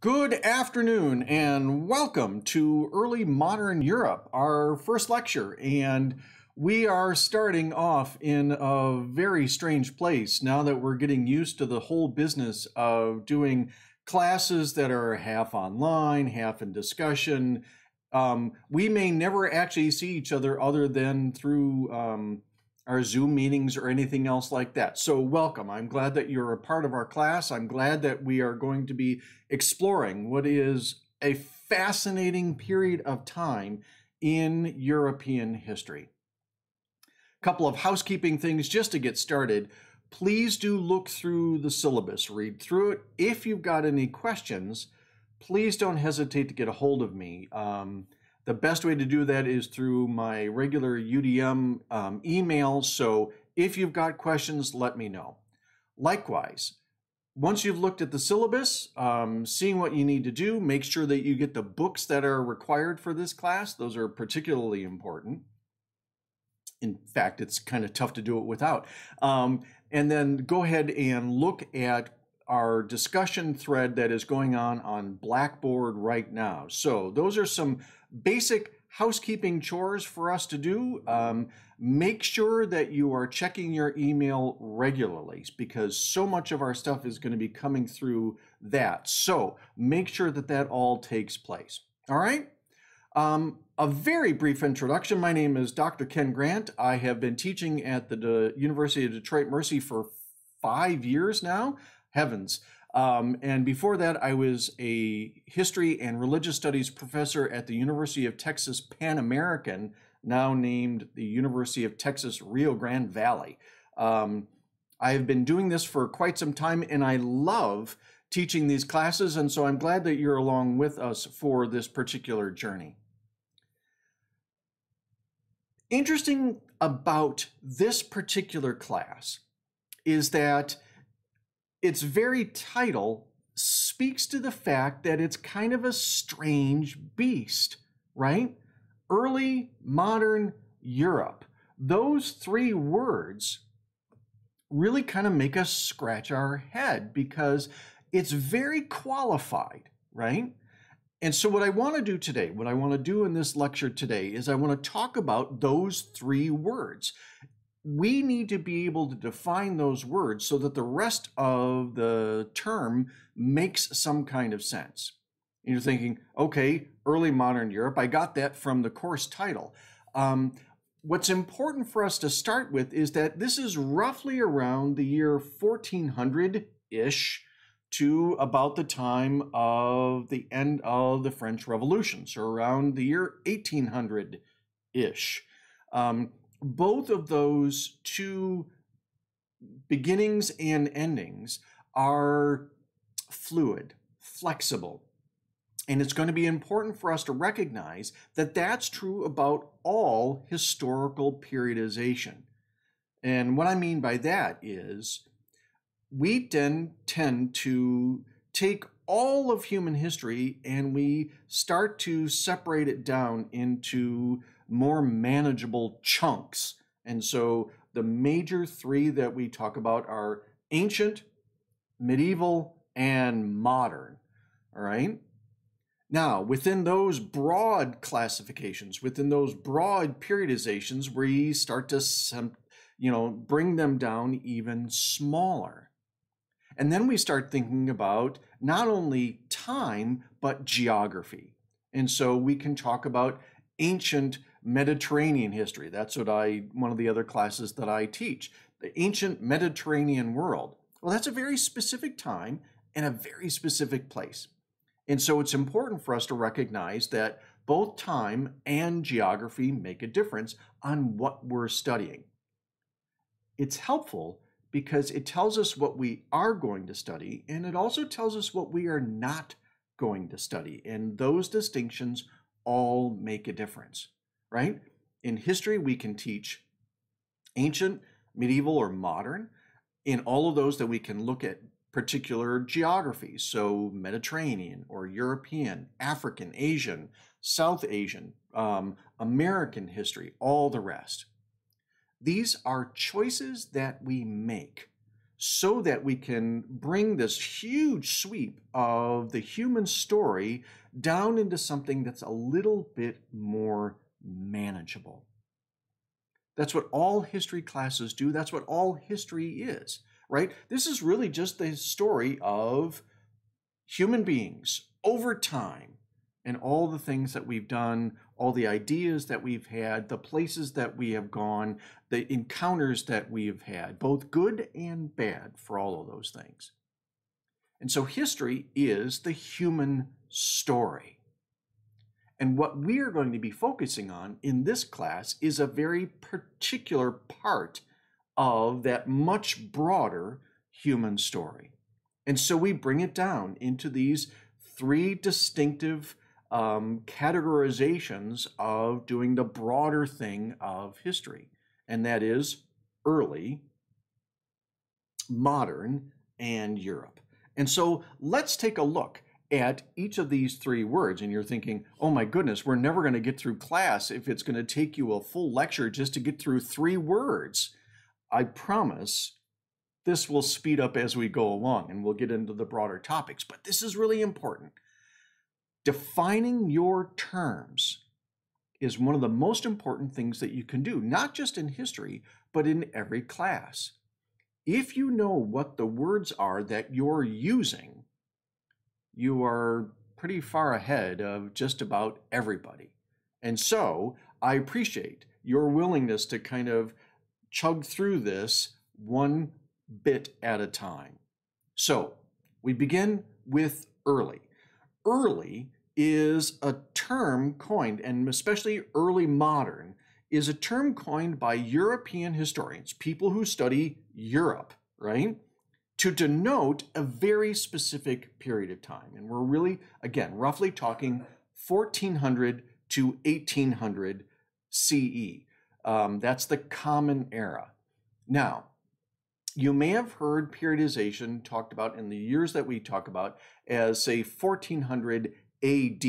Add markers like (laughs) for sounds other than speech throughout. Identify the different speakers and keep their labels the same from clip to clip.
Speaker 1: Good afternoon and welcome to Early Modern Europe, our first lecture. And we are starting off in a very strange place now that we're getting used to the whole business of doing classes that are half online, half in discussion. Um, we may never actually see each other other than through um, our Zoom meetings or anything else like that. So, welcome. I'm glad that you're a part of our class. I'm glad that we are going to be exploring what is a fascinating period of time in European history. A couple of housekeeping things just to get started. Please do look through the syllabus, read through it. If you've got any questions, please don't hesitate to get a hold of me. Um, the best way to do that is through my regular UDM um, email. So if you've got questions, let me know. Likewise, once you've looked at the syllabus, um, seeing what you need to do, make sure that you get the books that are required for this class. Those are particularly important. In fact, it's kind of tough to do it without. Um, and then go ahead and look at our discussion thread that is going on on Blackboard right now. So those are some basic housekeeping chores for us to do. Um, make sure that you are checking your email regularly because so much of our stuff is going to be coming through that. So make sure that that all takes place. All right. Um, a very brief introduction. My name is Dr. Ken Grant. I have been teaching at the De University of Detroit Mercy for five years now. Heavens. Um, and before that, I was a history and religious studies professor at the University of Texas Pan American, now named the University of Texas Rio Grande Valley. Um, I have been doing this for quite some time and I love teaching these classes. And so I'm glad that you're along with us for this particular journey. Interesting about this particular class is that its very title speaks to the fact that it's kind of a strange beast, right? Early modern Europe. Those three words really kind of make us scratch our head because it's very qualified, right? And so, what I want to do today, what I want to do in this lecture today, is I want to talk about those three words we need to be able to define those words so that the rest of the term makes some kind of sense. And you're thinking, okay, early modern Europe, I got that from the course title. Um, what's important for us to start with is that this is roughly around the year 1400 ish to about the time of the end of the French Revolution, so around the year 1800 ish. Um, both of those two beginnings and endings are fluid, flexible. And it's going to be important for us to recognize that that's true about all historical periodization. And what I mean by that is we then tend to take all of human history and we start to separate it down into more manageable chunks. And so the major three that we talk about are ancient, medieval, and modern. All right. Now, within those broad classifications, within those broad periodizations, we start to, you know, bring them down even smaller. And then we start thinking about not only time, but geography. And so we can talk about ancient Mediterranean history. That's what I, one of the other classes that I teach. The ancient Mediterranean world. Well, that's a very specific time and a very specific place. And so it's important for us to recognize that both time and geography make a difference on what we're studying. It's helpful because it tells us what we are going to study and it also tells us what we are not going to study. And those distinctions all make a difference right? In history, we can teach ancient, medieval, or modern. In all of those that we can look at particular geographies, so Mediterranean or European, African, Asian, South Asian, um, American history, all the rest. These are choices that we make so that we can bring this huge sweep of the human story down into something that's a little bit more manageable. That's what all history classes do. That's what all history is, right? This is really just the story of human beings over time and all the things that we've done, all the ideas that we've had, the places that we have gone, the encounters that we've had, both good and bad for all of those things. And so history is the human story. And what we are going to be focusing on in this class is a very particular part of that much broader human story. And so we bring it down into these three distinctive um, categorizations of doing the broader thing of history, and that is early, modern, and Europe. And so let's take a look at each of these three words. And you're thinking, oh my goodness, we're never going to get through class if it's going to take you a full lecture just to get through three words. I promise this will speed up as we go along and we'll get into the broader topics. But this is really important defining your terms is one of the most important things that you can do, not just in history, but in every class. If you know what the words are that you're using, you are pretty far ahead of just about everybody. And so I appreciate your willingness to kind of chug through this one bit at a time. So we begin with early early is a term coined, and especially early modern, is a term coined by European historians, people who study Europe, right? To denote a very specific period of time. And we're really, again, roughly talking 1400 to 1800 CE. Um, that's the Common Era. Now, you may have heard periodization talked about in the years that we talk about as, say, 1400 AD.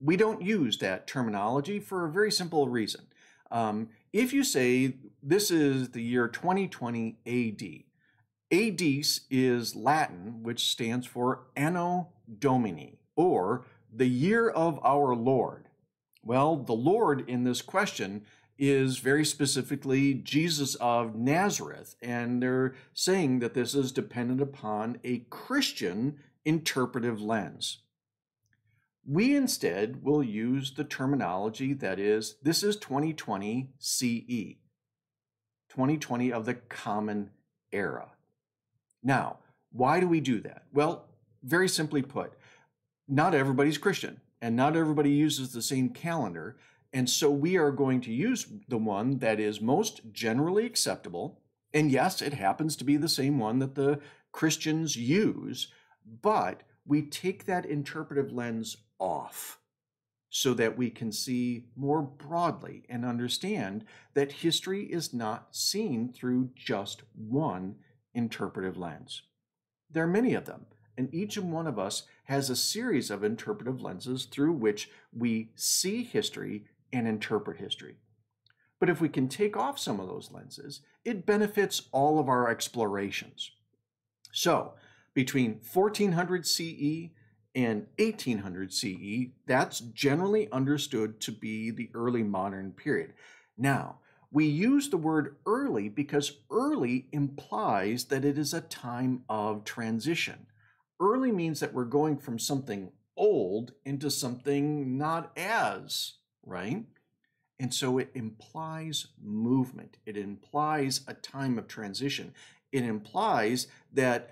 Speaker 1: We don't use that terminology for a very simple reason. Um, if you say this is the year 2020 AD, ADIS is Latin, which stands for Anno Domini, or the year of our Lord. Well, the Lord in this question is very specifically Jesus of Nazareth, and they're saying that this is dependent upon a Christian interpretive lens. We instead will use the terminology that is, this is 2020 CE, 2020 of the Common Era. Now, why do we do that? Well, very simply put, not everybody's Christian and not everybody uses the same calendar. And so we are going to use the one that is most generally acceptable. And yes, it happens to be the same one that the Christians use, but we take that interpretive lens off so that we can see more broadly and understand that history is not seen through just one interpretive lens. There are many of them, and each one of us has a series of interpretive lenses through which we see history and interpret history. But if we can take off some of those lenses, it benefits all of our explorations. So, between 1400 CE and 1800 CE, that's generally understood to be the early modern period. Now, we use the word early because early implies that it is a time of transition. Early means that we're going from something old into something not as, right? And so it implies movement. It implies a time of transition. It implies that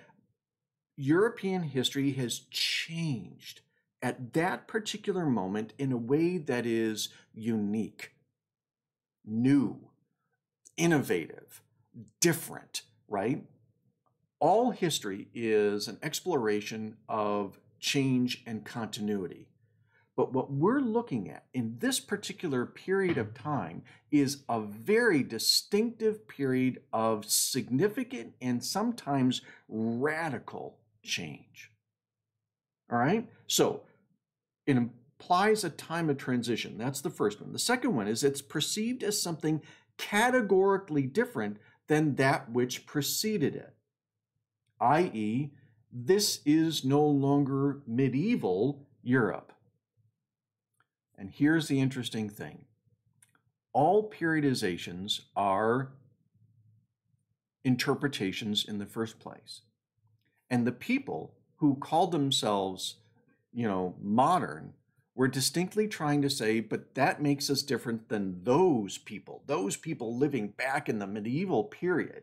Speaker 1: European history has changed at that particular moment in a way that is unique, new, innovative, different, right? All history is an exploration of change and continuity. But what we're looking at in this particular period of time is a very distinctive period of significant and sometimes radical change. All right? So it implies a time of transition. That's the first one. The second one is it's perceived as something categorically different than that which preceded it. i.e., this is no longer medieval Europe. And here's the interesting thing all periodizations are interpretations in the first place. And the people who called themselves, you know, modern were distinctly trying to say, but that makes us different than those people, those people living back in the medieval period.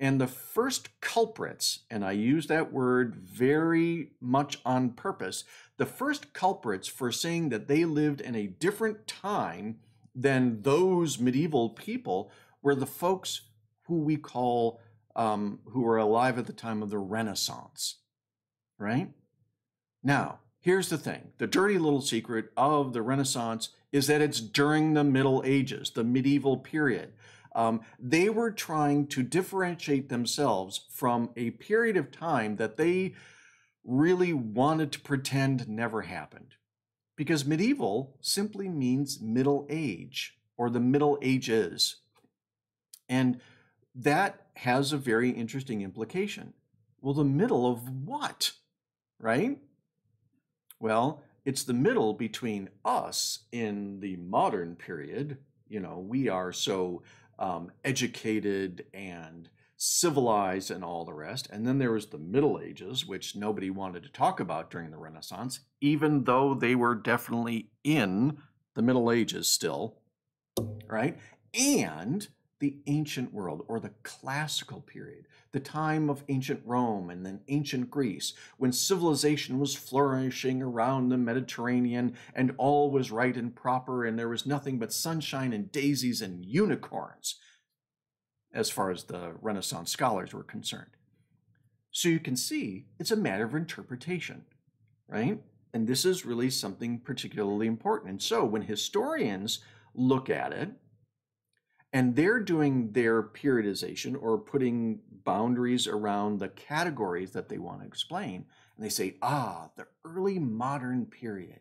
Speaker 1: And the first culprits, and I use that word very much on purpose, the first culprits for saying that they lived in a different time than those medieval people were the folks who we call, um, who were alive at the time of the Renaissance, right? Now, here's the thing the dirty little secret of the Renaissance is that it's during the Middle Ages, the medieval period. Um, they were trying to differentiate themselves from a period of time that they really wanted to pretend never happened. Because medieval simply means middle age or the Middle Ages. And that has a very interesting implication. Well, the middle of what? Right? Well, it's the middle between us in the modern period. You know, we are so um, educated and civilized and all the rest. And then there was the Middle Ages, which nobody wanted to talk about during the Renaissance, even though they were definitely in the Middle Ages still, right? And the ancient world or the classical period, the time of ancient Rome and then ancient Greece, when civilization was flourishing around the Mediterranean and all was right and proper and there was nothing but sunshine and daisies and unicorns, as far as the Renaissance scholars were concerned. So you can see it's a matter of interpretation, right? And this is really something particularly important. And so when historians look at it, and they're doing their periodization or putting boundaries around the categories that they want to explain. And they say, ah, the early modern period.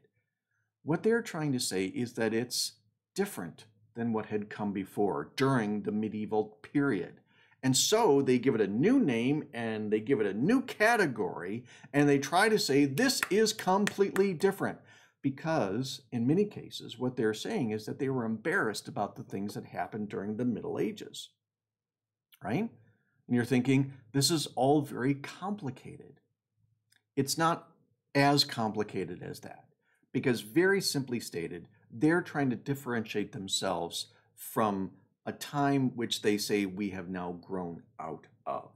Speaker 1: What they're trying to say is that it's different than what had come before during the medieval period. And so they give it a new name and they give it a new category and they try to say this is completely different because in many cases, what they're saying is that they were embarrassed about the things that happened during the Middle Ages, right? And you're thinking, this is all very complicated. It's not as complicated as that, because very simply stated, they're trying to differentiate themselves from a time which they say we have now grown out of.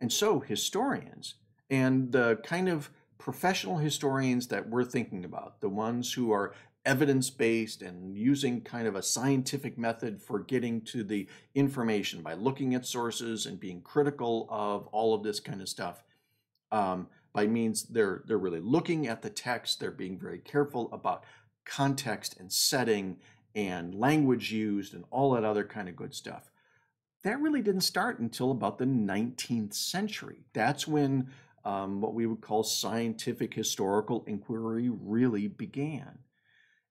Speaker 1: And so historians and the kind of professional historians that we're thinking about, the ones who are evidence based and using kind of a scientific method for getting to the information by looking at sources and being critical of all of this kind of stuff. Um, by means they're they're really looking at the text, they're being very careful about context and setting and language used and all that other kind of good stuff. That really didn't start until about the 19th century. That's when um, what we would call scientific historical inquiry really began.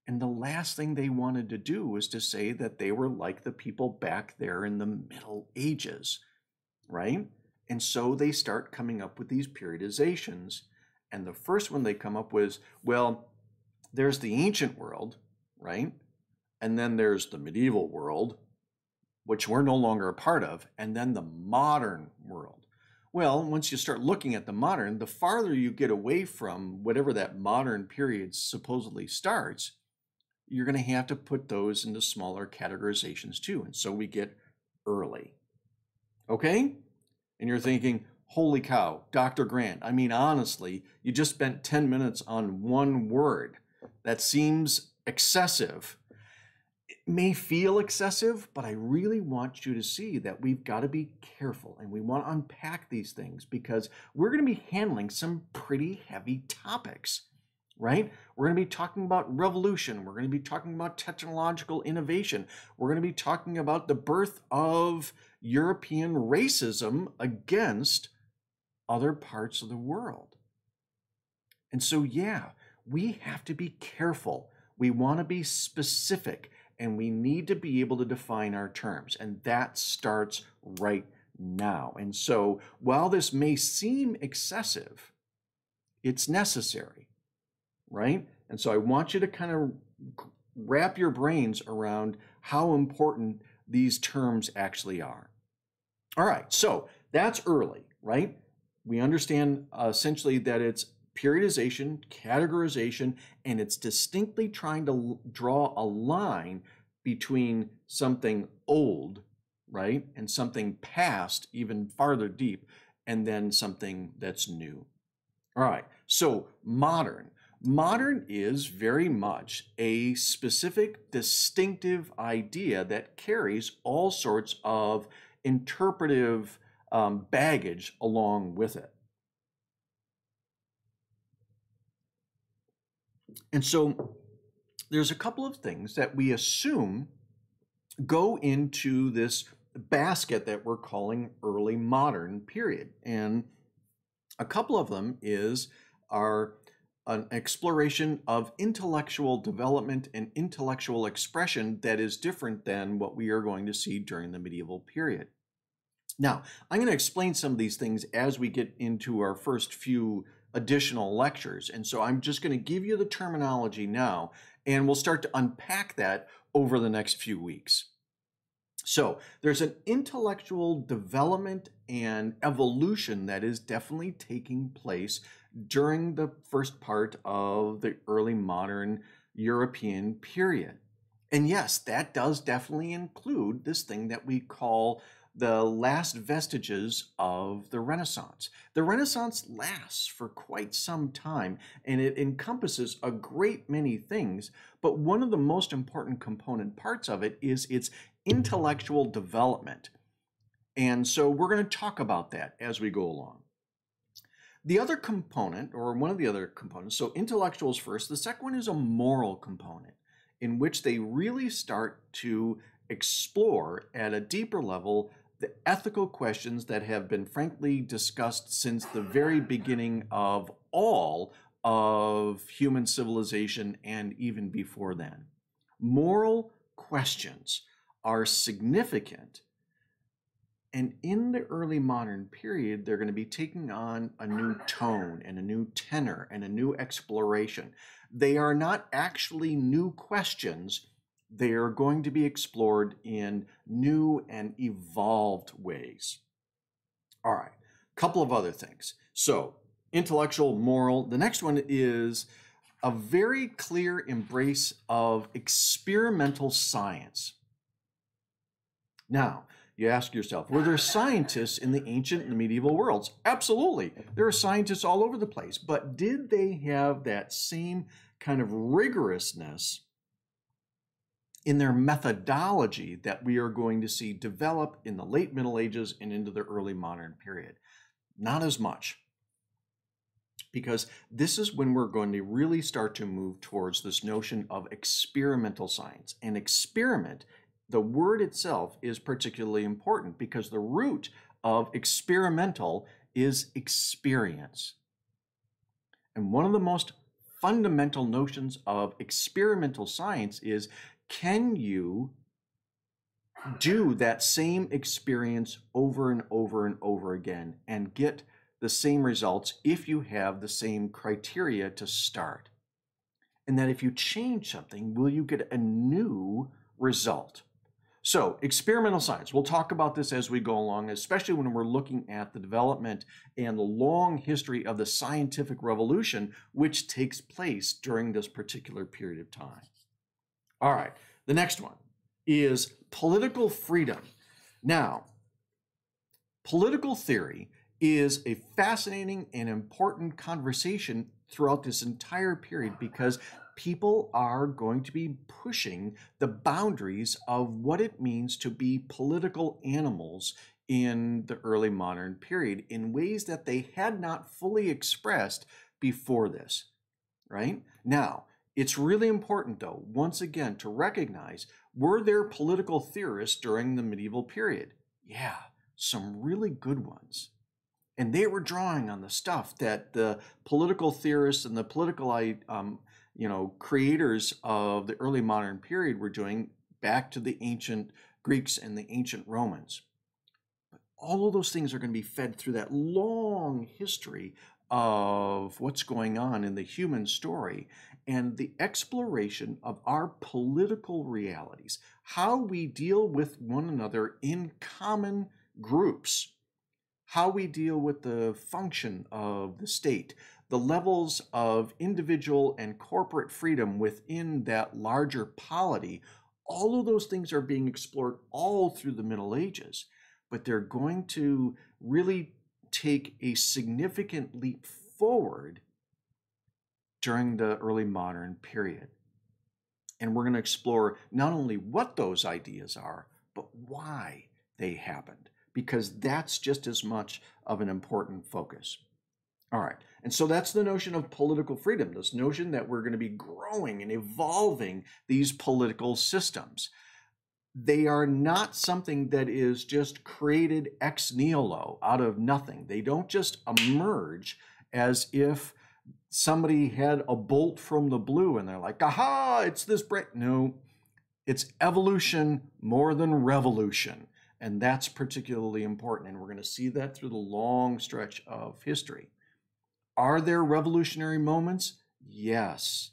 Speaker 1: And the last thing they wanted to do was to say that they were like the people back there in the Middle Ages, right? And so they start coming up with these periodizations. And the first one they come up with, well, there's the ancient world, right? And then there's the medieval world, which we're no longer a part of, and then the modern world. Well, once you start looking at the modern, the farther you get away from whatever that modern period supposedly starts, you're going to have to put those into smaller categorizations too. And so we get early. Okay? And you're thinking, holy cow, Dr. Grant, I mean, honestly, you just spent 10 minutes on one word. That seems excessive may feel excessive, but I really want you to see that we've got to be careful and we want to unpack these things because we're going to be handling some pretty heavy topics, right? We're going to be talking about revolution. We're going to be talking about technological innovation. We're going to be talking about the birth of European racism against other parts of the world. And so, yeah, we have to be careful. We want to be specific and we need to be able to define our terms. And that starts right now. And so while this may seem excessive, it's necessary, right? And so I want you to kind of wrap your brains around how important these terms actually are. All right, so that's early, right? We understand uh, essentially that it's periodization, categorization, and it's distinctly trying to draw a line between something old, right, and something past, even farther deep, and then something that's new. All right, so modern. Modern is very much a specific, distinctive idea that carries all sorts of interpretive um, baggage along with it. And so there's a couple of things that we assume go into this basket that we're calling early modern period. And a couple of them is our an exploration of intellectual development and intellectual expression that is different than what we are going to see during the medieval period. Now, I'm going to explain some of these things as we get into our first few additional lectures. And so I'm just going to give you the terminology now, and we'll start to unpack that over the next few weeks. So there's an intellectual development and evolution that is definitely taking place during the first part of the early modern European period. And yes, that does definitely include this thing that we call the last vestiges of the Renaissance. The Renaissance lasts for quite some time and it encompasses a great many things, but one of the most important component parts of it is its intellectual development. And so we're going to talk about that as we go along. The other component, or one of the other components, so intellectuals first, the second one is a moral component in which they really start to explore at a deeper level the ethical questions that have been frankly discussed since the very beginning of all of human civilization and even before then. Moral questions are significant. And in the early modern period, they're going to be taking on a new tone and a new tenor and a new exploration. They are not actually new questions they are going to be explored in new and evolved ways. All right, a couple of other things. So, intellectual, moral. The next one is a very clear embrace of experimental science. Now, you ask yourself, were there scientists in the ancient and the medieval worlds? Absolutely. There are scientists all over the place. But did they have that same kind of rigorousness in their methodology that we are going to see develop in the late Middle Ages and into the early modern period. Not as much. Because this is when we're going to really start to move towards this notion of experimental science. And experiment, the word itself is particularly important because the root of experimental is experience. And one of the most fundamental notions of experimental science is can you do that same experience over and over and over again and get the same results if you have the same criteria to start? And that if you change something, will you get a new result? So, experimental science, we'll talk about this as we go along, especially when we're looking at the development and the long history of the scientific revolution, which takes place during this particular period of time. All right, the next one is political freedom. Now, political theory is a fascinating and important conversation throughout this entire period because people are going to be pushing the boundaries of what it means to be political animals in the early modern period in ways that they had not fully expressed before this, right? Now, it's really important, though, once again, to recognize were there political theorists during the medieval period? Yeah, some really good ones. And they were drawing on the stuff that the political theorists and the political um, you know, creators of the early modern period were doing back to the ancient Greeks and the ancient Romans. But all of those things are going to be fed through that long history of what's going on in the human story and the exploration of our political realities, how we deal with one another in common groups, how we deal with the function of the state, the levels of individual and corporate freedom within that larger polity, all of those things are being explored all through the Middle Ages, but they're going to really take a significant leap forward during the early modern period. And we're going to explore not only what those ideas are, but why they happened, because that's just as much of an important focus. All right. And so that's the notion of political freedom, this notion that we're going to be growing and evolving these political systems. They are not something that is just created ex nihilo out of nothing. They don't just emerge as if somebody had a bolt from the blue and they're like, aha, it's this break. No, it's evolution more than revolution. And that's particularly important. And we're going to see that through the long stretch of history. Are there revolutionary moments? Yes.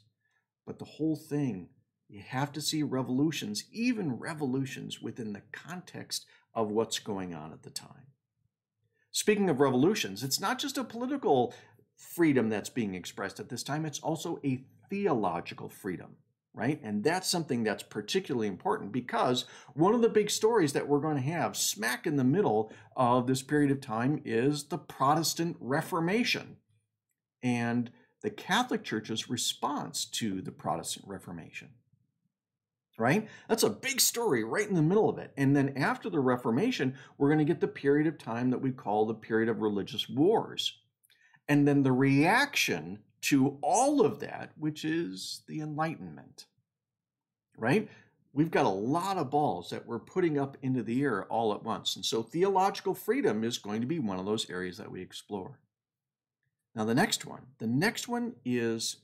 Speaker 1: But the whole thing, you have to see revolutions, even revolutions, within the context of what's going on at the time. Speaking of revolutions, it's not just a political freedom that's being expressed at this time, it's also a theological freedom, right? And that's something that's particularly important because one of the big stories that we're going to have smack in the middle of this period of time is the Protestant Reformation and the Catholic Church's response to the Protestant Reformation. Right? That's a big story right in the middle of it. And then after the Reformation, we're going to get the period of time that we call the period of religious wars. And then the reaction to all of that, which is the Enlightenment. Right? We've got a lot of balls that we're putting up into the air all at once. And so theological freedom is going to be one of those areas that we explore. Now, the next one, the next one is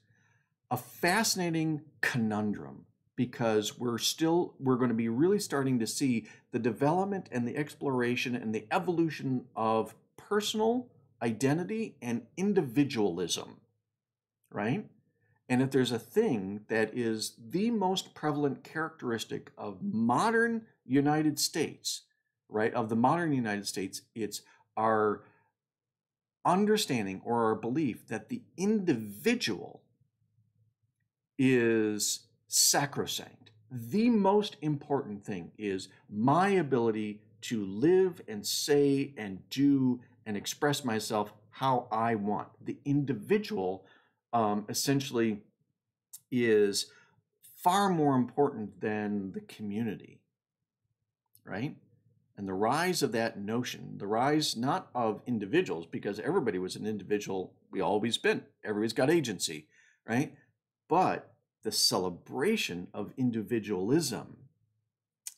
Speaker 1: a fascinating conundrum because we're still we're going to be really starting to see the development and the exploration and the evolution of personal identity and individualism right and if there's a thing that is the most prevalent characteristic of modern united states right of the modern united states it's our understanding or our belief that the individual is sacrosanct. The most important thing is my ability to live and say and do and express myself how I want. The individual um, essentially is far more important than the community, right? and the rise of that notion, the rise not of individuals, because everybody was an individual, we always been, everybody's got agency, right? But the celebration of individualism,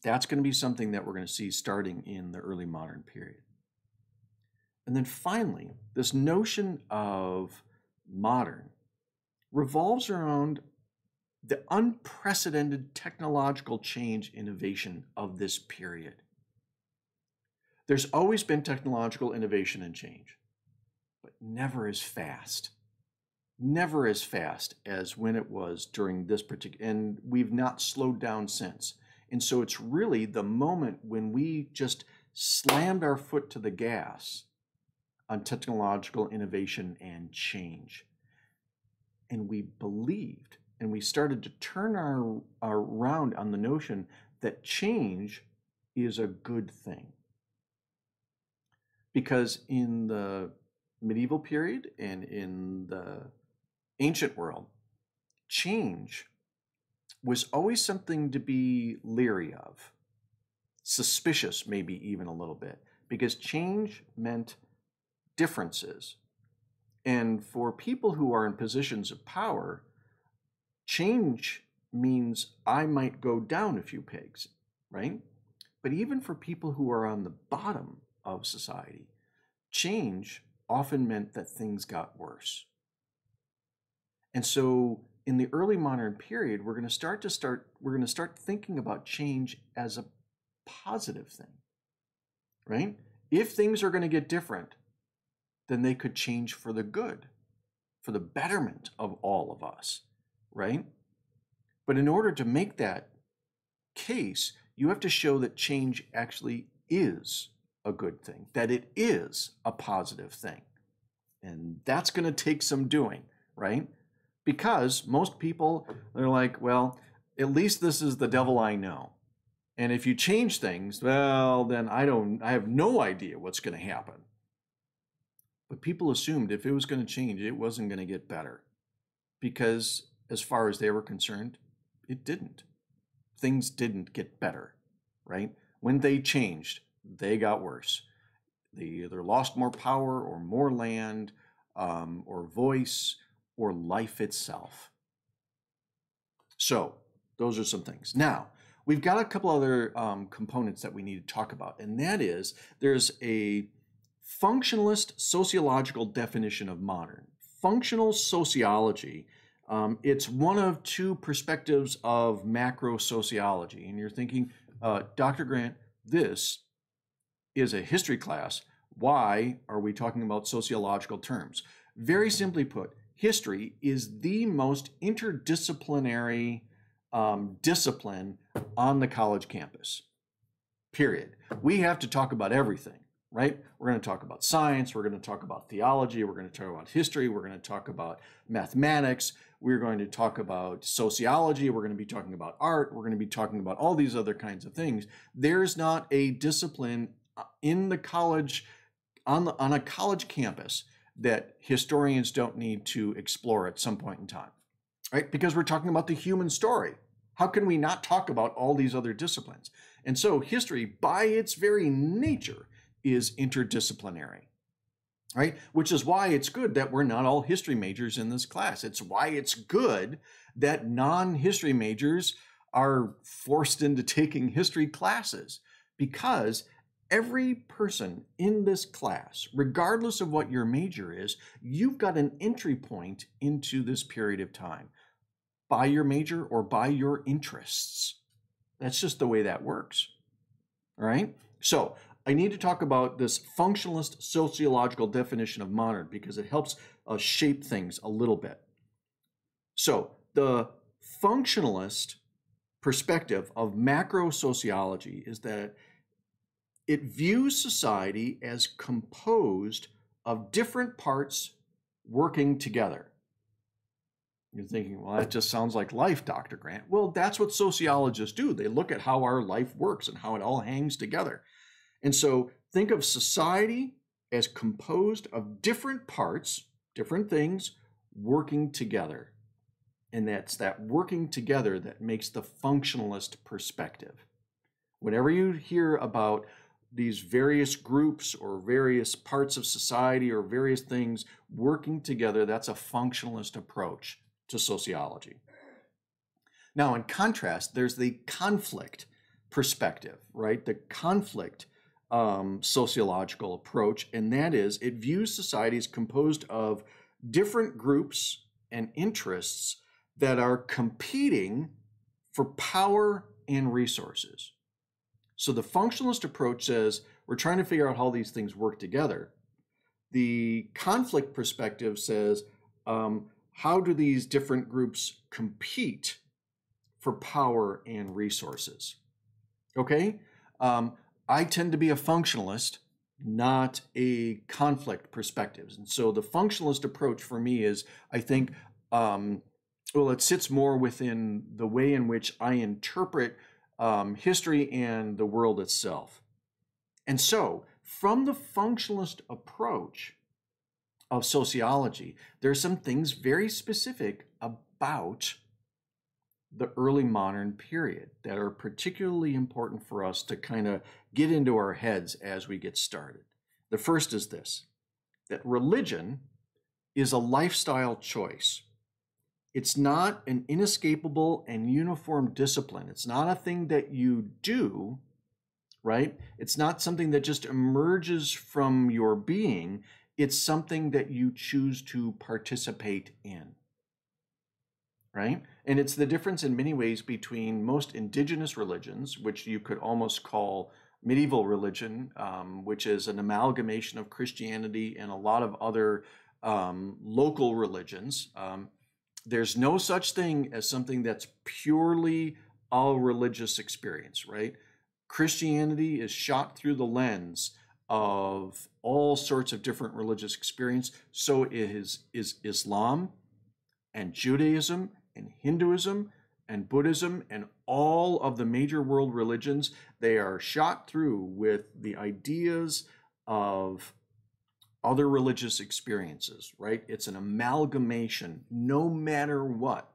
Speaker 1: that's going to be something that we're going to see starting in the early modern period. And then finally, this notion of modern revolves around the unprecedented technological change innovation of this period. There's always been technological innovation and change, but never as fast. Never as fast as when it was during this particular, and we've not slowed down since. And so it's really the moment when we just slammed our foot to the gas on technological innovation and change. And we believed and we started to turn our, our around on the notion that change is a good thing. Because in the medieval period and in the ancient world, change was always something to be leery of, suspicious, maybe even a little bit, because change meant differences. And for people who are in positions of power, change means I might go down a few pegs, right? But even for people who are on the bottom of society. Change often meant that things got worse. And so in the early modern period, we're going to start to start we're going to start thinking about change as a positive thing. Right? if things are going to get different, then they could change for the good, for the betterment of all of us, right? But in order to make that case, you have to show that change actually is a good thing, that it is a positive thing. And that's going to take some doing, right? Because most people, they're like, well, at least this is the devil I know. And if you change things, well, then I don't, I have no idea what's going to happen. But people assumed if it was going to change, it wasn't going to get better. Because as far as they were concerned, it didn't. Things didn't get better, right? When they changed, they got worse. They either lost more power or more land um, or voice or life itself. So, those are some things. Now, we've got a couple other um, components that we need to talk about, and that is there's a functionalist sociological definition of modern. Functional sociology, um, it's one of two perspectives of macro sociology. And you're thinking, uh, Dr. Grant, this is a history class. Why are we talking about sociological terms? Very simply put, history is the most interdisciplinary um, discipline on the college campus. Period. We have to talk about everything, right? We're going to talk about science, we're going to talk about theology, we're going to talk about history, we're going to talk about mathematics, we're going to talk about sociology, we're going to be talking about art, we're going to be talking about all these other kinds of things. There's not a discipline uh, in the college on the, on a college campus that historians don't need to explore at some point in time, right? Because we're talking about the human story. How can we not talk about all these other disciplines? And so history, by its very nature, is interdisciplinary, right? Which is why it's good that we're not all history majors in this class. It's why it's good that non history majors are forced into (laughs) taking history classes because every person in this class, regardless of what your major is, you've got an entry point into this period of time by your major or by your interests. That's just the way that works. All right. So I need to talk about this functionalist sociological definition of modern because it helps uh, shape things a little bit. So the functionalist perspective of macro sociology is that it views society as composed of different parts working together. You're thinking, well, that just sounds like life, Dr. Grant. Well, that's what sociologists do. They look at how our life works and how it all hangs together. And so think of society as composed of different parts, different things working together. And that's that working together that makes the functionalist perspective. Whenever you hear about these various groups or various parts of society or various things working together, that's a functionalist approach to sociology. Now, in contrast, there's the conflict perspective, right? The conflict um, sociological approach, and that is it views society as composed of different groups and interests that are competing for power and resources. So the functionalist approach says we're trying to figure out how these things work together. The conflict perspective says um, how do these different groups compete for power and resources? Okay, um, I tend to be a functionalist, not a conflict perspective. And so the functionalist approach for me is, I think, um, well, it sits more within the way in which I interpret um, history and the world itself. And so, from the functionalist approach of sociology, there are some things very specific about the early modern period that are particularly important for us to kind of get into our heads as we get started. The first is this that religion is a lifestyle choice. It's not an inescapable and uniform discipline. It's not a thing that you do, right? It's not something that just emerges from your being. It's something that you choose to participate in right? And it's the difference in many ways between most indigenous religions, which you could almost call medieval religion, um, which is an amalgamation of Christianity and a lot of other um, local religions. Um, there's no such thing as something that's purely a religious experience, right? Christianity is shot through the lens of all sorts of different religious experience. So is, is Islam and Judaism and Hinduism and Buddhism and all of the major world religions. They are shot through with the ideas of other religious experiences, right? It's an amalgamation, no matter what,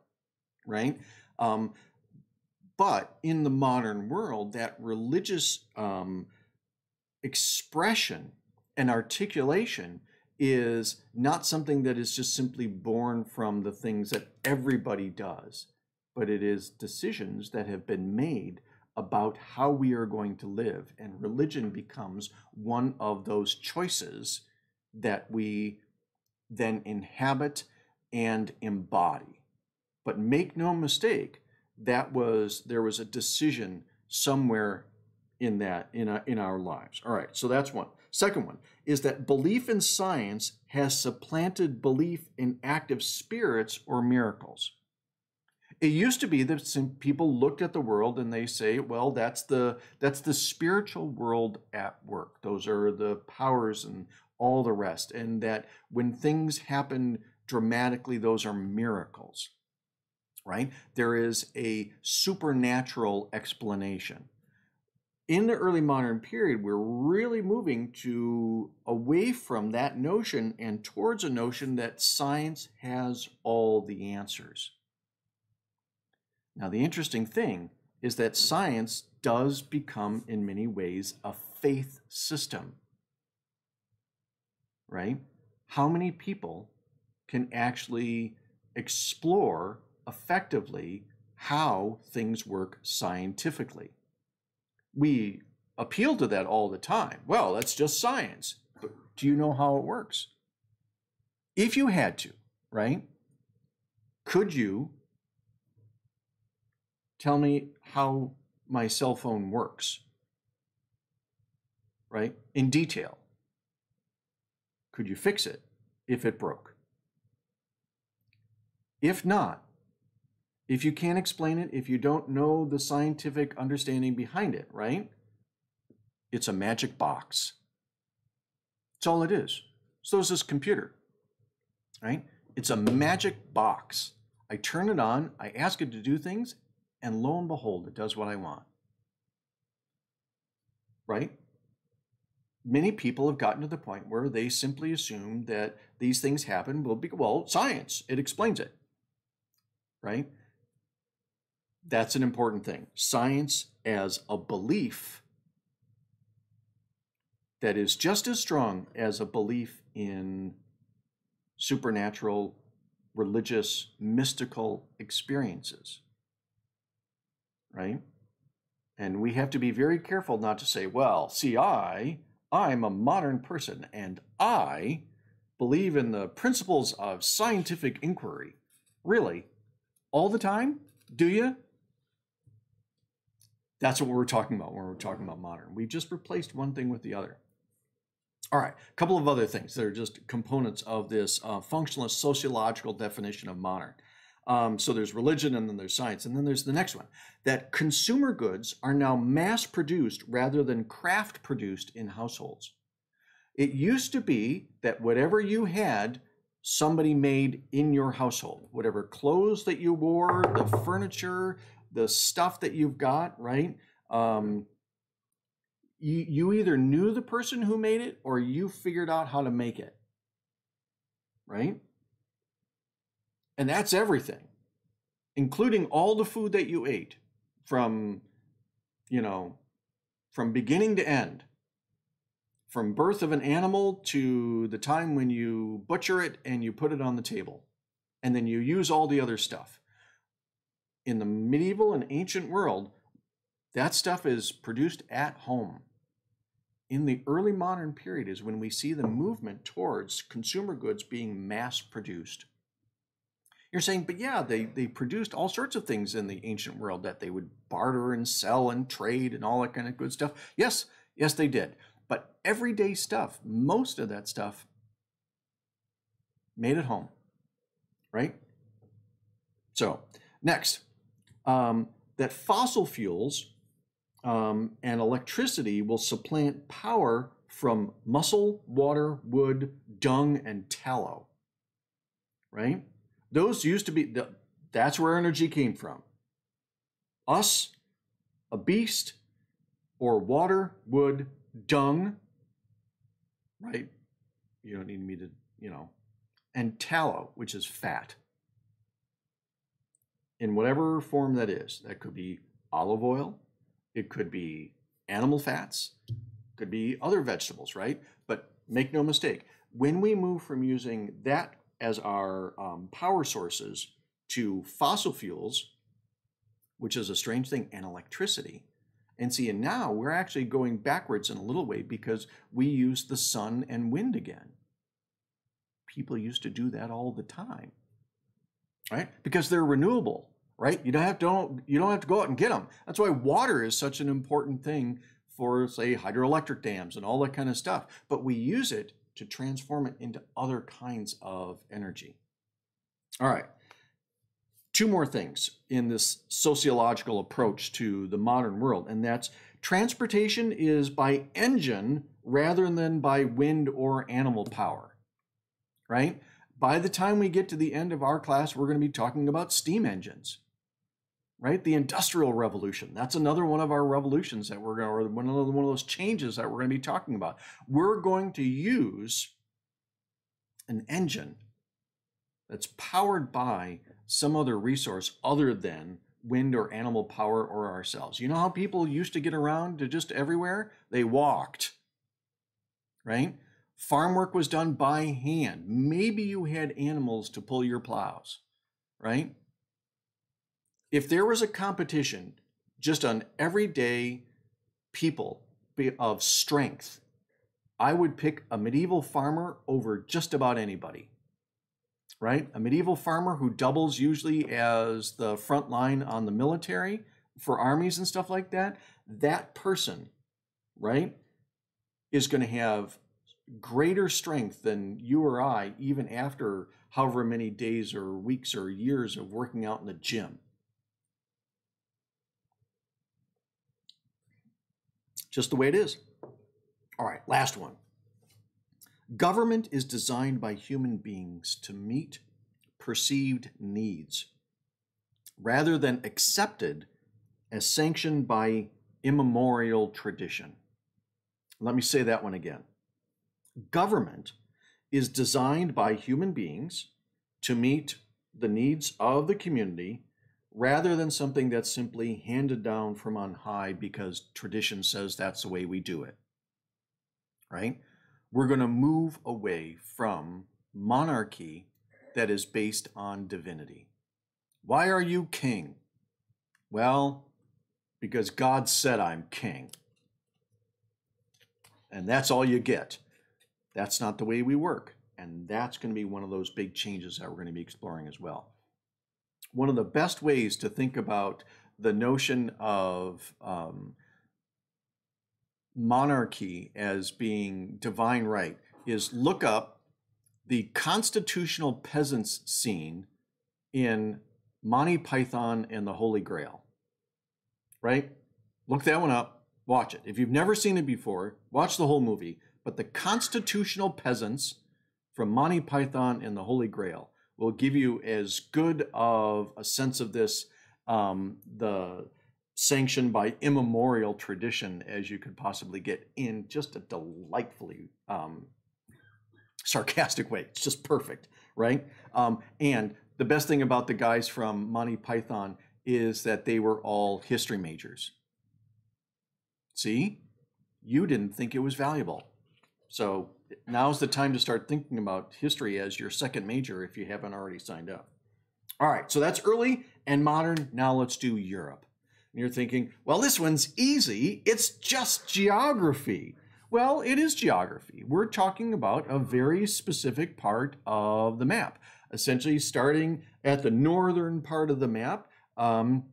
Speaker 1: right? Um, but in the modern world, that religious um, expression and articulation is not something that is just simply born from the things that everybody does, but it is decisions that have been made about how we are going to live. And religion becomes one of those choices that we then inhabit and embody. But make no mistake, that was there was a decision somewhere in that in our, in our lives. All right, so that's one. Second one is that belief in science has supplanted belief in active spirits or miracles. It used to be that people looked at the world and they say, well, that's the that's the spiritual world at work. Those are the powers and all the rest. And that when things happen dramatically, those are miracles, right? There is a supernatural explanation. In the early modern period, we're really moving to away from that notion and towards a notion that science has all the answers. Now, the interesting thing is that science does become, in many ways, a faith system right? How many people can actually explore effectively how things work scientifically? We appeal to that all the time. Well, that's just science. But do you know how it works? If you had to, right? Could you tell me how my cell phone works? Right? In detail. Could you fix it if it broke? If not, if you can't explain it, if you don't know the scientific understanding behind it, right? It's a magic box. That's all it is. So is this computer, right? It's a magic box. I turn it on, I ask it to do things, and lo and behold, it does what I want. Right? many people have gotten to the point where they simply assume that these things happen will be well science it explains it right that's an important thing science as a belief that is just as strong as a belief in supernatural religious mystical experiences right and we have to be very careful not to say well see i I'm a modern person and I believe in the principles of scientific inquiry. Really? All the time? Do you? That's what we're talking about when we're talking about modern. We've just replaced one thing with the other. All right, a couple of other things that are just components of this uh, functionalist sociological definition of modern. Um, so there's religion and then there's science. And then there's the next one that consumer goods are now mass produced rather than craft produced in households. It used to be that whatever you had, somebody made in your household, whatever clothes that you wore, the furniture, the stuff that you've got, right? Um, you, you either knew the person who made it or you figured out how to make it, right? And that's everything, including all the food that you ate from, you know, from beginning to end, from birth of an animal to the time when you butcher it and you put it on the table, and then you use all the other stuff. In the medieval and ancient world, that stuff is produced at home. In the early modern period is when we see the movement towards consumer goods being mass produced. You're saying, but yeah, they, they produced all sorts of things in the ancient world that they would barter and sell and trade and all that kind of good stuff. Yes, Yes, they did. But everyday stuff, most of that stuff, made at home, right? So, next, um, that fossil fuels um, and electricity will supplant power from muscle, water, wood, dung, and tallow, right? Those used to be, that's where energy came from. Us, a beast, or water, wood, dung, right? You don't need me to, you know, and tallow, which is fat. In whatever form that is, that could be olive oil, it could be animal fats, could be other vegetables, right? But make no mistake, when we move from using that as our um, power sources to fossil fuels, which is a strange thing, and electricity. And see, and now we're actually going backwards in a little way because we use the sun and wind again. People used to do that all the time, right? Because they're renewable, right? You don't have to don't, you don't have to go out and get them. That's why water is such an important thing for, say, hydroelectric dams and all that kind of stuff. But we use it to transform it into other kinds of energy. All right two more things in this sociological approach to the modern world, and that's transportation is by engine rather than by wind or animal power, right? By the time we get to the end of our class, we're going to be talking about steam engines, right? The Industrial Revolution. That's another one of our revolutions that we're going to, or one of, one of those changes that we're going to be talking about. We're going to use an engine that's powered by some other resource other than wind or animal power or ourselves. You know how people used to get around to just everywhere? They walked, right? Farm work was done by hand. Maybe you had animals to pull your plows, right? If there was a competition just on everyday people of strength, I would pick a medieval farmer over just about anybody right? A medieval farmer who doubles usually as the front line on the military for armies and stuff like that. That person, right, is going to have greater strength than you or I, even after however many days or weeks or years of working out in the gym. Just the way it is. All right, last one. Government is designed by human beings to meet perceived needs rather than accepted as sanctioned by immemorial tradition. Let me say that one again. Government is designed by human beings to meet the needs of the community rather than something that's simply handed down from on high because tradition says that's the way we do it. Right? we're going to move away from monarchy that is based on divinity. Why are you king? Well, because God said I'm king. And that's all you get. That's not the way we work. And that's going to be one of those big changes that we're going to be exploring as well. One of the best ways to think about the notion of um, monarchy as being divine right is look up the constitutional peasants scene in Monty Python and the Holy Grail. Right? Look that one up. Watch it. If you've never seen it before, watch the whole movie. But the constitutional peasants from Monty Python and the Holy Grail will give you as good of a sense of this um, the sanctioned by immemorial tradition as you could possibly get in just a delightfully um, sarcastic way. It's just perfect, right? Um, and the best thing about the guys from Monty Python is that they were all history majors. See, you didn't think it was valuable. So now's the time to start thinking about history as your second major if you haven't already signed up. All right, so that's early and modern. Now let's do Europe. And you're thinking, well, this one's easy. It's just geography. Well, it is geography. We're talking about a very specific part of the map, essentially starting at the northern part of the map. Um,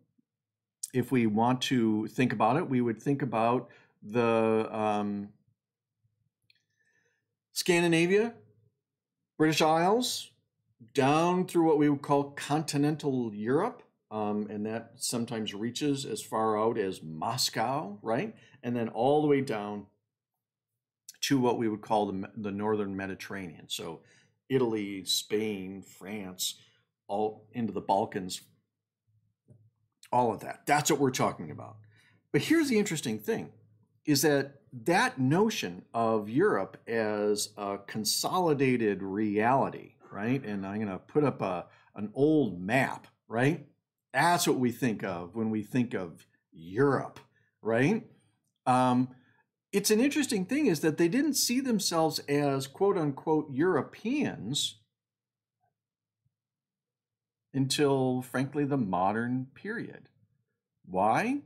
Speaker 1: if we want to think about it, we would think about the um, Scandinavia, British Isles, down through what we would call continental Europe, um, and that sometimes reaches as far out as Moscow, right? And then all the way down to what we would call the, the northern Mediterranean. So Italy, Spain, France, all into the Balkans, all of that. That's what we're talking about. But here's the interesting thing is that that notion of Europe as a consolidated reality, right? And I'm going to put up a an old map, right? That's what we think of when we think of Europe, right? Um, it's an interesting thing is that they didn't see themselves as quote unquote Europeans until, frankly, the modern period. Why?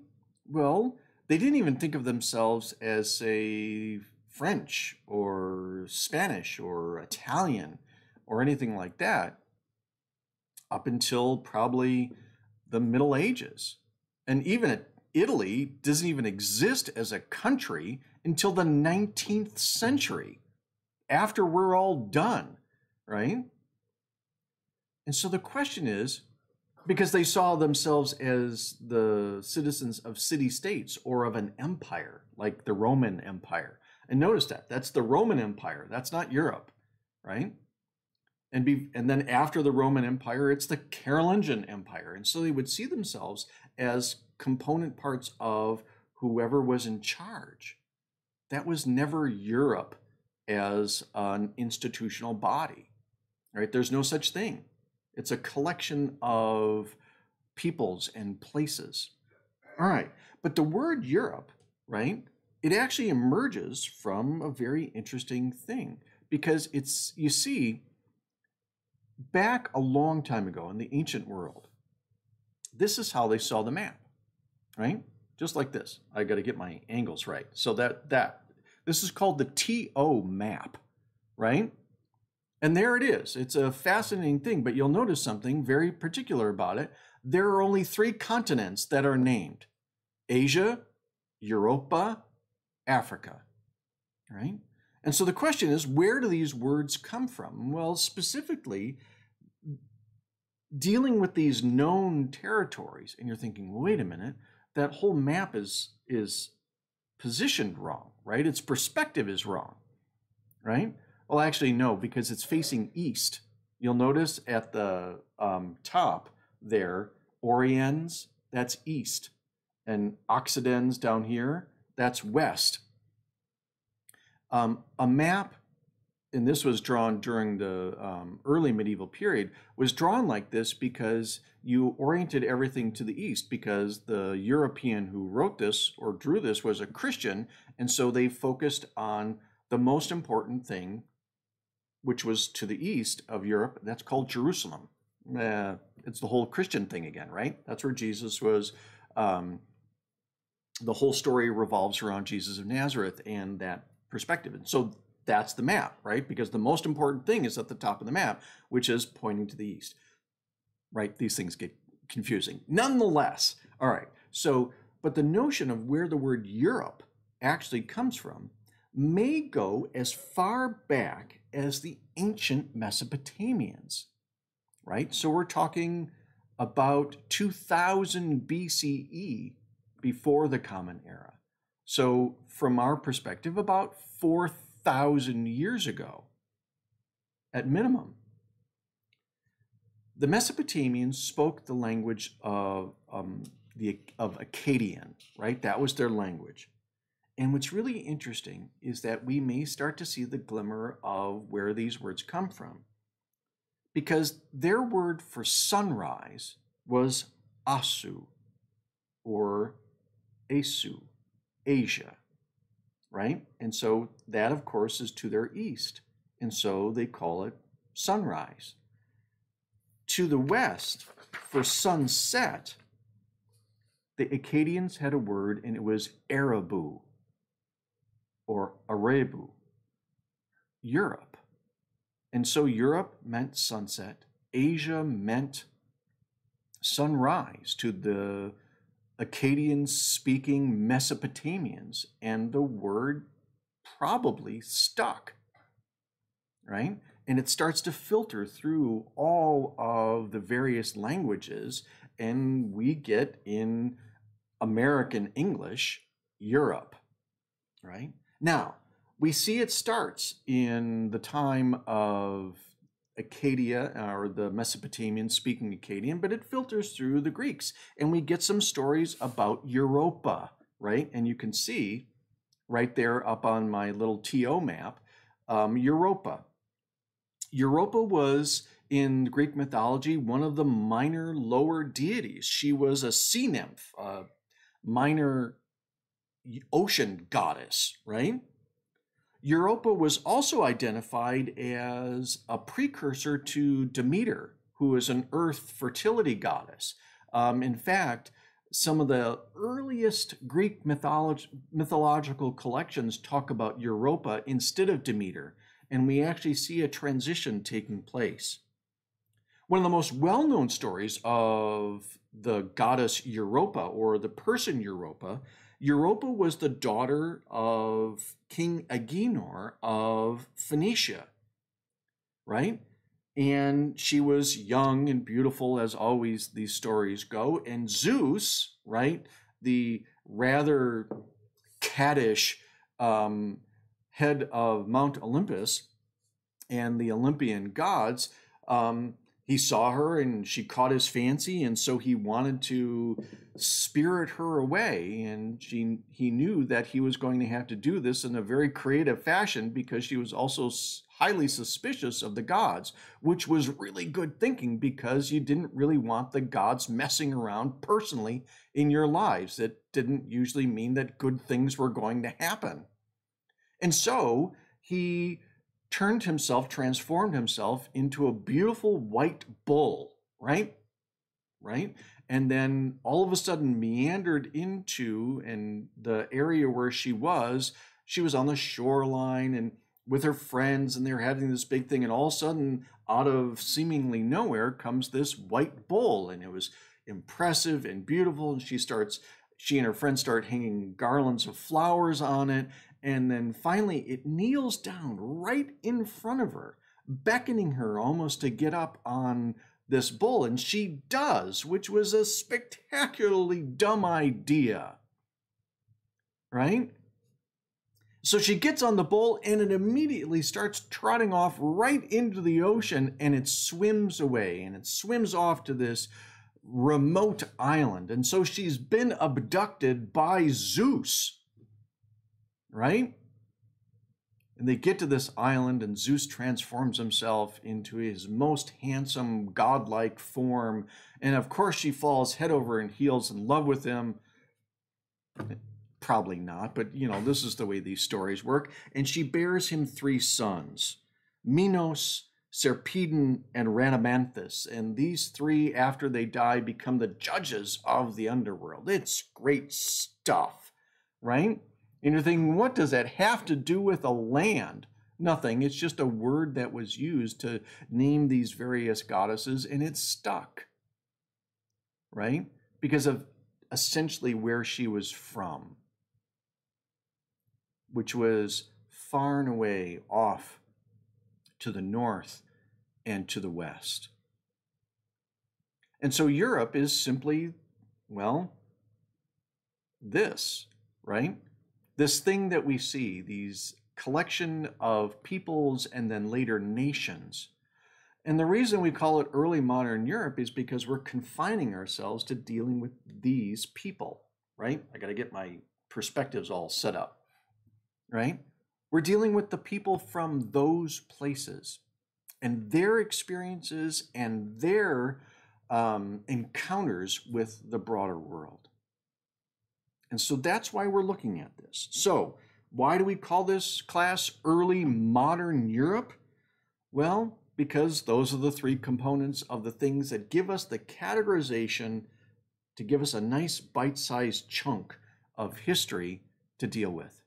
Speaker 1: Well, they didn't even think of themselves as, say, French or Spanish or Italian or anything like that up until probably the Middle Ages. And even Italy doesn't even exist as a country until the 19th century, after we're all done, right? And so the question is because they saw themselves as the citizens of city states or of an empire, like the Roman Empire. And notice that that's the Roman Empire, that's not Europe, right? And, be, and then after the Roman Empire, it's the Carolingian Empire. And so they would see themselves as component parts of whoever was in charge that was never Europe as an institutional body, right? There's no such thing. It's a collection of peoples and places. All right, but the word Europe, right? It actually emerges from a very interesting thing because it's, you see, back a long time ago in the ancient world, this is how they saw the map, right? just like this. I got to get my angles right. So that that this is called the TO map, right? And there it is. It's a fascinating thing, but you'll notice something very particular about it. There are only three continents that are named Asia, Europa, Africa, right? And so the question is where do these words come from? Well, specifically, dealing with these known territories, and you're thinking, wait a minute, that whole map is is positioned wrong, right? Its perspective is wrong, right? Well, actually, no, because it's facing east. You'll notice at the um, top there, Oriens, that's east, and Occidens down here, that's west. Um, a map and this was drawn during the um, early medieval period, was drawn like this because you oriented everything to the east because the European who wrote this or drew this was a Christian, and so they focused on the most important thing, which was to the east of Europe. That's called Jerusalem. Uh, it's the whole Christian thing again, right? That's where Jesus was. Um, the whole story revolves around Jesus of Nazareth and that perspective. And so that's the map, right? Because the most important thing is at the top of the map, which is pointing to the east, right? These things get confusing. Nonetheless, all right, so, but the notion of where the word Europe actually comes from may go as far back as the ancient Mesopotamians, right? So we're talking about 2000 BCE before the Common Era. So, from our perspective, about 4,000 thousand years ago, at minimum. The Mesopotamians spoke the language of um, the of Akkadian, right? That was their language. And what's really interesting is that we may start to see the glimmer of where these words come from. Because their word for sunrise was Asu or Asu, Asia right? And so that, of course, is to their east. And so they call it sunrise. To the west, for sunset, the Akkadians had a word and it was Arabu or Arabu, Europe. And so Europe meant sunset, Asia meant sunrise to the Akkadian speaking Mesopotamians, and the word probably stuck, right? And it starts to filter through all of the various languages, and we get in American English, Europe, right? Now, we see it starts in the time of Acadia or the Mesopotamian speaking Akkadian, but it filters through the Greeks. And we get some stories about Europa, right? And you can see right there up on my little TO map, um, Europa. Europa was in Greek mythology one of the minor lower deities. She was a sea nymph, a minor ocean goddess, right? Europa was also identified as a precursor to Demeter, who is an earth fertility goddess. Um, in fact, some of the earliest Greek mytholog- mythological collections talk about Europa instead of Demeter, and we actually see a transition taking place. One of the most well known stories of the goddess Europa or the person Europa Europa was the daughter of King Agenor of Phoenicia, right? And she was young and beautiful, as always these stories go. And Zeus, right, the rather caddish um, head of Mount Olympus and the Olympian gods, um, he saw her and she caught his fancy and so he wanted to spirit her away and she, he knew that he was going to have to do this in a very creative fashion because she was also highly suspicious of the gods which was really good thinking because you didn't really want the gods messing around personally in your lives. It didn't usually mean that good things were going to happen. And so he turned himself, transformed himself into a beautiful white bull, right? Right? And then all of a sudden meandered into and the area where she was, she was on the shoreline and with her friends and they're having this big thing and all of a sudden out of seemingly nowhere comes this white bull and it was impressive and beautiful and she starts she and her friends start hanging garlands of flowers on it and then finally, it kneels down right in front of her, beckoning her almost to get up on this bull. And she does, which was a spectacularly dumb idea. Right? So she gets on the bull and it immediately starts trotting off right into the ocean and it swims away and it swims off to this remote island. And so she's been abducted by Zeus right? And they get to this island, and Zeus transforms himself into his most handsome, godlike form. And of course, she falls head over and heels in love with him. Probably not, but you know, this is the way these stories work. And she bears him three sons Minos, Sarpedon, and Rhadamanthus. And these three, after they die, become the judges of the underworld. It's great stuff, right? And you're thinking, what does that have to do with a land? Nothing. It's just a word that was used to name these various goddesses, and it's stuck. Right? Because of essentially where she was from, which was far and away off to the north and to the west. And so Europe is simply, well, this, right? This thing that we see, these collection of peoples and then later nations. And the reason we call it early modern Europe is because we're confining ourselves to dealing with these people, right? I got to get my perspectives all set up, right? We're dealing with the people from those places and their experiences and their um, encounters with the broader world. And so that's why we're looking at this. So, why do we call this class early modern Europe? Well, because those are the three components of the things that give us the categorization to give us a nice bite sized chunk of history to deal with.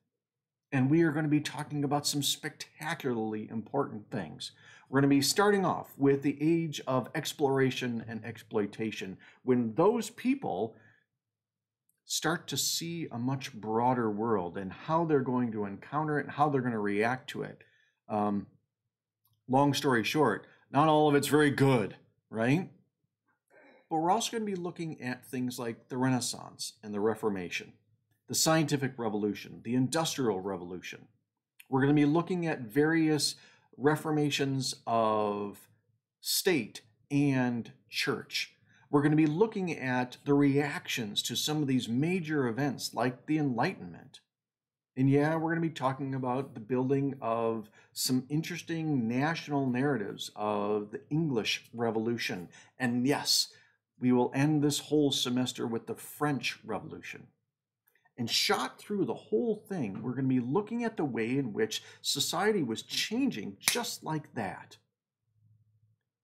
Speaker 1: And we are going to be talking about some spectacularly important things. We're going to be starting off with the age of exploration and exploitation, when those people start to see a much broader world and how they're going to encounter it and how they're going to react to it. Um, long story short, not all of it's very good, right? But we're also going to be looking at things like the Renaissance and the Reformation, the scientific revolution, the industrial revolution. We're going to be looking at various reformations of state and church. We're going to be looking at the reactions to some of these major events like the Enlightenment. And yeah, we're going to be talking about the building of some interesting national narratives of the English Revolution. And yes, we will end this whole semester with the French Revolution. And shot through the whole thing, we're going to be looking at the way in which society was changing just like that.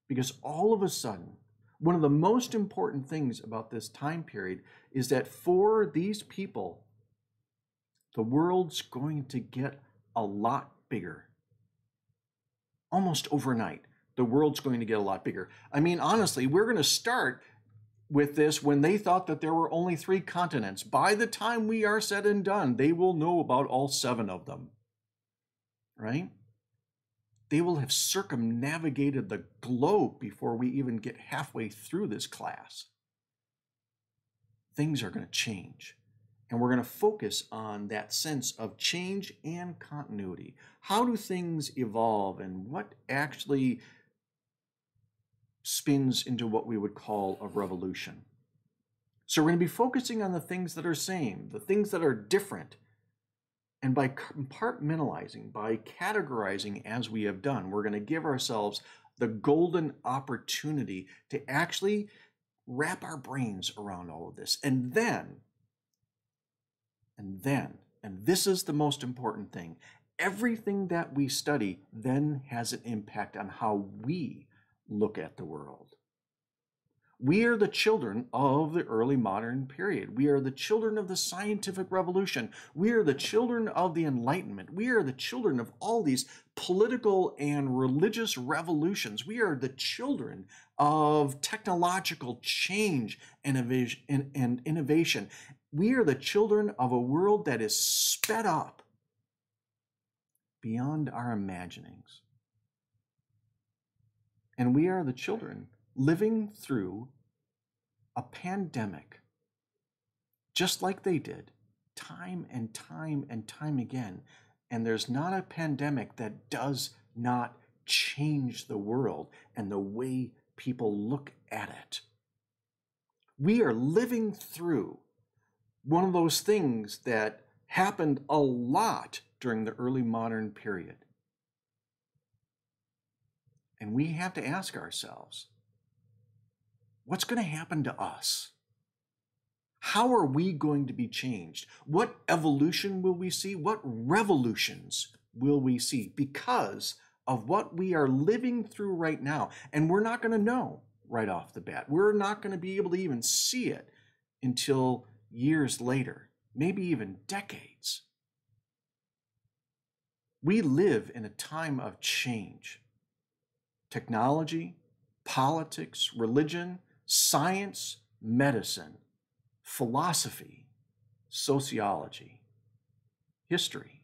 Speaker 1: Because all of a sudden, one of the most important things about this time period is that for these people, the world's going to get a lot bigger. Almost overnight, the world's going to get a lot bigger. I mean, honestly, we're going to start with this when they thought that there were only three continents. By the time we are said and done, they will know about all seven of them. Right? They will have circumnavigated the globe before we even get halfway through this class. Things are going to change. And we're going to focus on that sense of change and continuity. How do things evolve and what actually spins into what we would call a revolution? So we're going to be focusing on the things that are same, the things that are different, and by compartmentalizing, by categorizing as we have done, we're going to give ourselves the golden opportunity to actually wrap our brains around all of this. And then, and then, and this is the most important thing, everything that we study then has an impact on how we look at the world. We are the children of the early modern period. We are the children of the scientific revolution. We are the children of the Enlightenment. We are the children of all these political and religious revolutions. We are the children of technological change and innovation. We are the children of a world that is sped up beyond our imaginings. And we are the children living through a pandemic, just like they did, time and time and time again. And there's not a pandemic that does not change the world and the way people look at it. We are living through one of those things that happened a lot during the early modern period. And we have to ask ourselves what's going to happen to us? How are we going to be changed? What evolution will we see? What revolutions will we see because of what we are living through right now? And we're not going to know right off the bat. We're not going to be able to even see it until years later, maybe even decades. We live in a time of change. Technology, politics, religion, science, medicine, philosophy, sociology, history.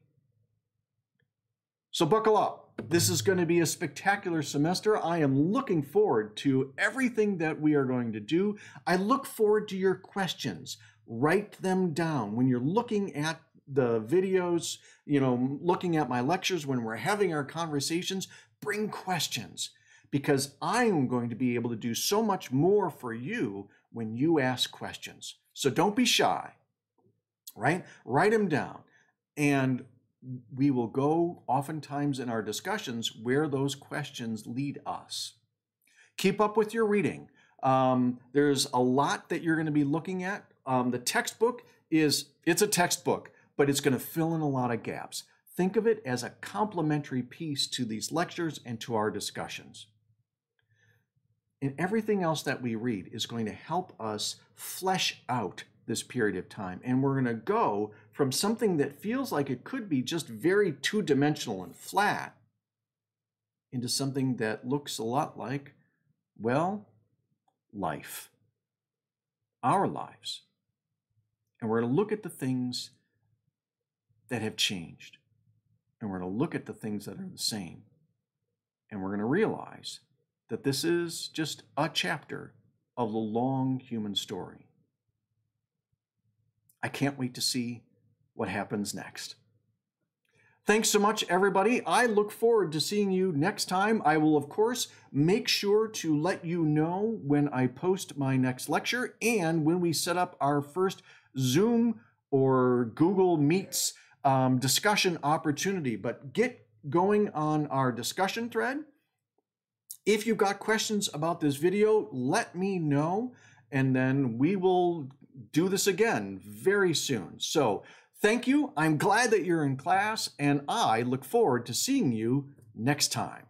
Speaker 1: So buckle up. This is going to be a spectacular semester. I am looking forward to everything that we are going to do. I look forward to your questions. Write them down when you're looking at the videos, you know, looking at my lectures, when we're having our conversations, bring questions because I am going to be able to do so much more for you when you ask questions. So don't be shy, right? Write them down. And we will go oftentimes in our discussions where those questions lead us. Keep up with your reading. Um, there's a lot that you're going to be looking at. Um, the textbook is, it's a textbook, but it's going to fill in a lot of gaps. Think of it as a complementary piece to these lectures and to our discussions. And everything else that we read is going to help us flesh out this period of time. And we're going to go from something that feels like it could be just very two dimensional and flat into something that looks a lot like, well, life, our lives. And we're going to look at the things that have changed. And we're going to look at the things that are the same. And we're going to realize that this is just a chapter of the long human story. I can't wait to see what happens next. Thanks so much, everybody. I look forward to seeing you next time. I will, of course, make sure to let you know when I post my next lecture and when we set up our first Zoom or Google Meets um, discussion opportunity. But get going on our discussion thread. If you've got questions about this video, let me know, and then we will do this again very soon. So thank you. I'm glad that you're in class, and I look forward to seeing you next time.